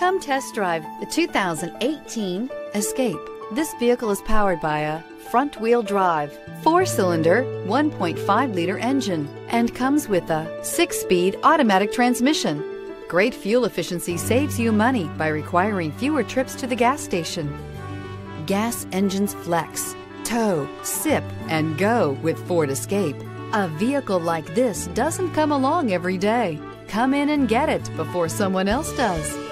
Come test drive the 2018 Escape. This vehicle is powered by a front wheel drive, four cylinder, 1.5 liter engine, and comes with a six speed automatic transmission. Great fuel efficiency saves you money by requiring fewer trips to the gas station. Gas engines flex, tow, sip, and go with Ford Escape. A vehicle like this doesn't come along every day. Come in and get it before someone else does.